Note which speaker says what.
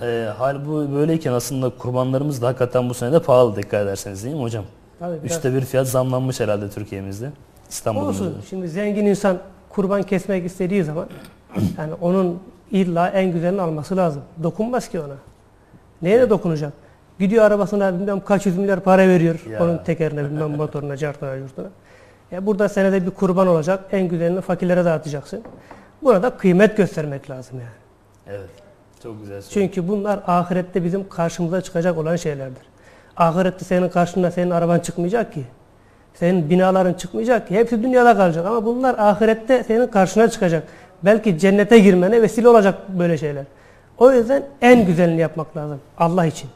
Speaker 1: e, hal bu böyleyken aslında kurbanlarımız da hakikaten bu sene de pahalı dikkat ederseniz değil mi hocam?
Speaker 2: Tabii biraz-
Speaker 1: Üçte bir fiyat zamlanmış herhalde Türkiye'mizde. İstanbul'da.
Speaker 2: Olsun. Şimdi zengin insan kurban kesmek istediği zaman yani onun illa en güzelini alması lazım. Dokunmaz ki ona. Neye dokunacak? Gidiyor arabasına bilmem kaç yüz milyar para veriyor.
Speaker 1: Ya.
Speaker 2: Onun tekerine bilmem motoruna, cartına, yurtuna. Ya burada senede bir kurban olacak. En güzelini fakirlere dağıtacaksın. Burada kıymet göstermek lazım yani.
Speaker 1: Evet. Çok güzel söyledin.
Speaker 2: Çünkü bunlar ahirette bizim karşımıza çıkacak olan şeylerdir. Ahirette senin karşında senin araban çıkmayacak ki. Senin binaların çıkmayacak ki. Hepsi dünyada kalacak ama bunlar ahirette senin karşına çıkacak. Belki cennete girmene vesile olacak böyle şeyler. O yüzden en güzelini yapmak lazım. Allah için.